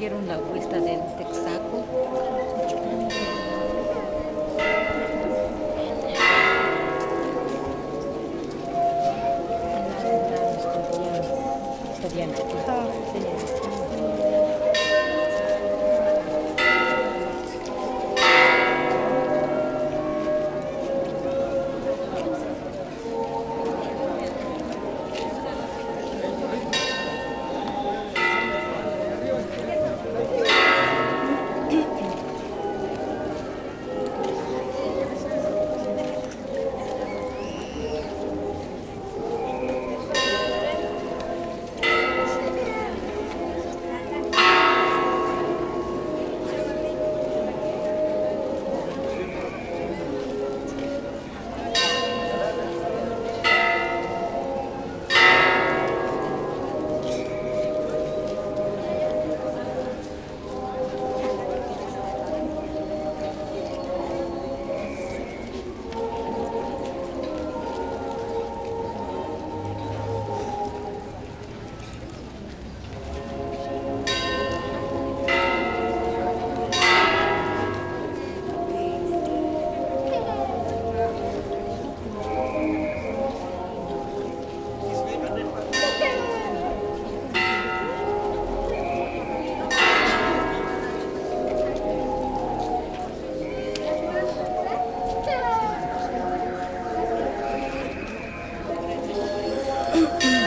dieron la vuelta del Texaco. Mm-mm.